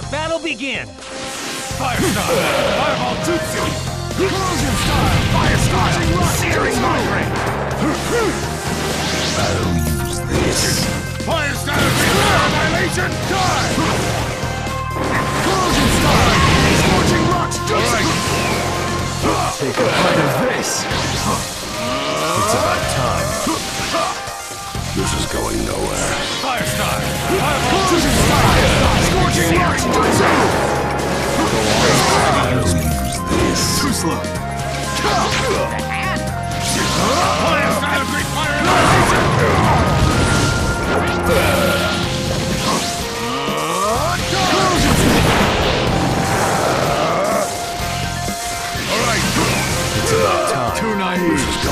battle begin! Fire style! Fireball Jutsu! Corrosion style! Fire style! Searing migraine! I'll use this. Fire style! Annihilation! Die! Corrosion style! Scorching rocks! Jutsu! Take a bite of this! Time. Too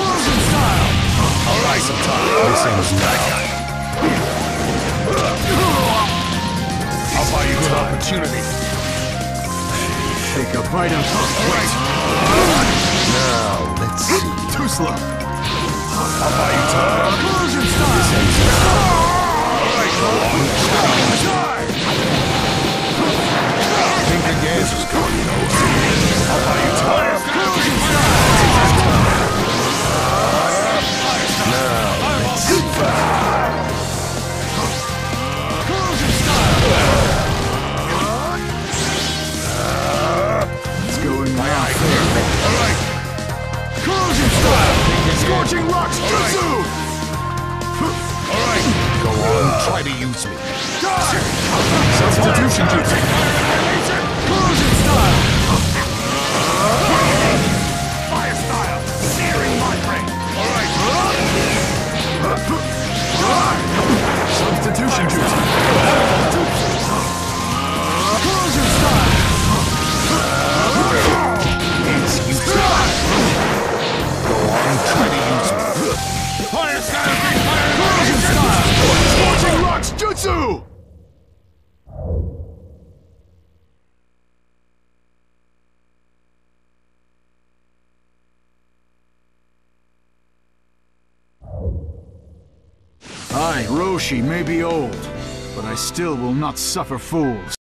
Corrosion style! Alright! This ends now. I'll buy you time! opportunity. Take a bite of Alright! Now, let's see. Too slow! I'll buy you time! Scorching rocks jutsu! Alright! Go on, try to use me. Substitution jutsu! Corrosion style! I, Roshi, may be old, but I still will not suffer fools.